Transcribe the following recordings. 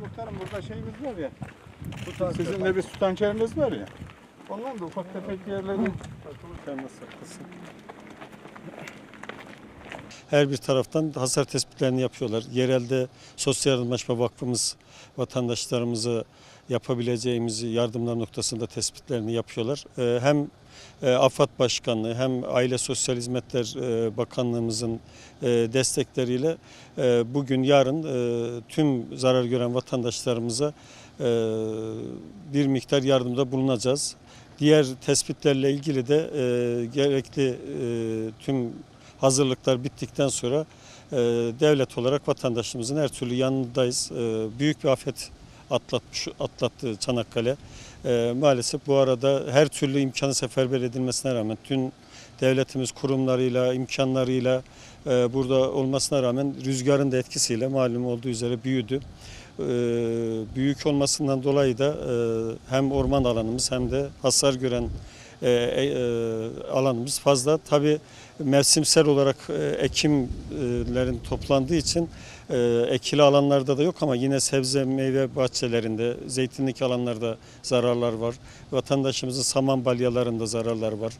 muhtarım burada şeyimiz var ya. Sizin de bir su tankeriniz var ya. Ondan da ufak tefek yerleri kendine saklasın. Her bir taraftan hasar tespitlerini yapıyorlar. Yerelde Sosyal Yardımlaşma Vakfımız vatandaşlarımıza yapabileceğimizi yardımlar noktasında tespitlerini yapıyorlar. Ee, Hem e, AFAD Başkanlığı hem Aile Sosyal Hizmetler e, Bakanlığımızın e, destekleriyle bugün yarın tüm zarar gören vatandaşlarımıza bir miktar yardımda bulunacağız. Diğer tespitlerle ilgili de gerekli tüm hazırlıklar bittikten sonra e, devlet olarak vatandaşımızın her türlü yanındayız. E, büyük bir afet atlatmış, atlattı Çanakkale. E, maalesef bu arada her türlü imkanı seferber edilmesine rağmen tüm devletimiz kurumlarıyla, imkanlarıyla e, burada olmasına rağmen rüzgarın da etkisiyle malum olduğu üzere büyüdü. E, büyük olmasından dolayı da e, hem orman alanımız hem de hasar gören e, e, alanımız fazla. Tabii mevsimsel olarak e, ekimlerin toplandığı için ekili alanlarda da yok ama yine sebze meyve bahçelerinde, zeytinlik alanlarda zararlar var. Vatandaşımızın saman balyalarında zararlar var.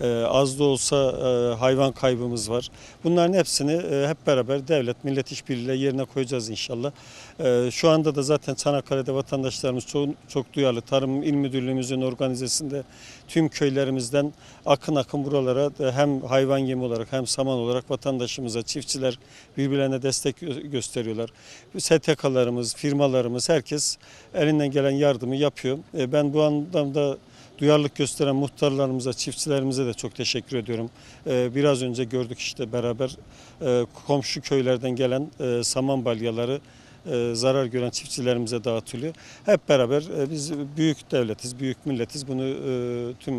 E, az da olsa e, hayvan kaybımız var. Bunların hepsini e, hep beraber devlet millet işbirliğiyle yerine koyacağız inşallah. E, şu anda da zaten Çanakkale'de vatandaşlarımız çok, çok duyarlı. Tarım İl Müdürlüğümüzün organizesinde tüm köylerimizden akın akın buralara hem hayvan yemi olarak hem saman olarak vatandaşımıza, çiftçiler birbirlerine destek gö- gösteriyorlar. STK'larımız, firmalarımız herkes elinden gelen yardımı yapıyor. E, Ben bu anlamda duyarlılık gösteren muhtarlarımıza, çiftçilerimize de çok teşekkür ediyorum. E, Biraz önce gördük işte beraber e, komşu köylerden gelen saman balyaları zarar gören çiftçilerimize dağıtılıyor. Hep beraber biz büyük devletiz, büyük milletiz. Bunu tüm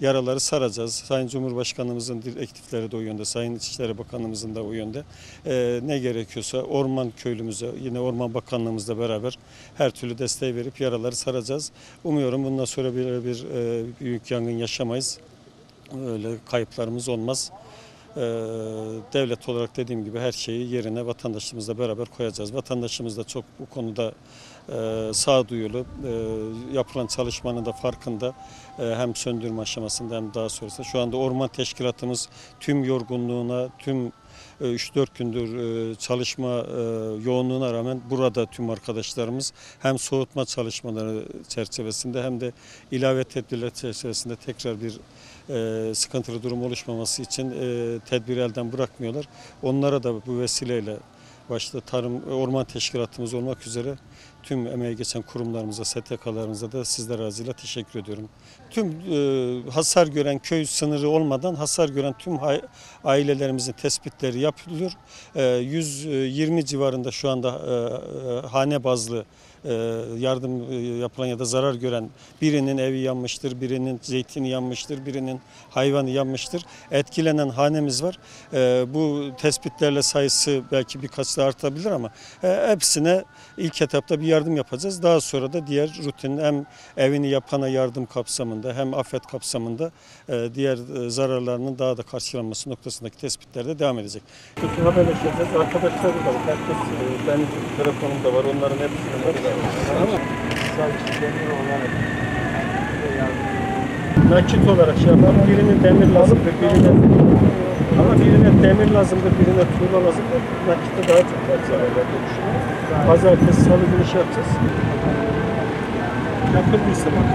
yaraları saracağız. Sayın Cumhurbaşkanımızın direktifleri de o yönde, Sayın İçişleri Bakanımızın da o yönde. E, ne gerekiyorsa orman köylümüze, yine Orman Bakanlığımızla beraber her türlü desteği verip yaraları saracağız. Umuyorum bundan sonra böyle bir e, büyük yangın yaşamayız. Öyle kayıplarımız olmaz. Ee, devlet olarak dediğim gibi her şeyi yerine vatandaşımızla beraber koyacağız. Vatandaşımız da çok bu konuda e, sağduyulu, e, yapılan çalışmanın da farkında E, hem söndürme aşamasında hem daha sonrasında. Şu anda orman teşkilatımız tüm yorgunluğuna, tüm 3-4 gündür e, çalışma e, yoğunluğuna rağmen burada tüm arkadaşlarımız hem soğutma çalışmaları çerçevesinde hem de ilave tedbirler çerçevesinde tekrar bir e, sıkıntılı durum oluşmaması için e, tedbir elden bırakmıyorlar. Onlara da bu vesileyle başta tarım orman teşkilatımız olmak üzere tüm emeği geçen kurumlarımıza, STK'larımıza da sizler aracıyla teşekkür ediyorum. Tüm e, hasar gören köy sınırı olmadan hasar gören tüm ailelerimizin tespitleri yapılıyor. E, 120 civarında şu anda e, e, hane bazlı e, yardım e, yapılan ya da zarar gören birinin evi yanmıştır, birinin zeytini yanmıştır, birinin hayvanı yanmıştır. Etkilenen hanemiz var. E, Bu tespitlerle sayısı belki birkaç da artabilir ama e, hepsine ilk etapta bir yardım yapacağız. Daha sonra da diğer rutin hem evini yapana yardım kapsamında hem afet kapsamında e, diğer e, zararlarının daha da karşılanması noktasındaki tespitler de devam edecek. Peki haberleşeceğiz. Arkadaşlar da var. Herkes e, benim telefonum da var. Onların hepsini var. Nakit olarak şey yapalım. Birine demir lazımdır, birine ama birine demir lazımdır, birine tuğla lazımdır. Nakitte daha çok var zararlar diye düşünüyorum. Pazartesi, salı günü şey yapacağız. Yapıldıysa bak.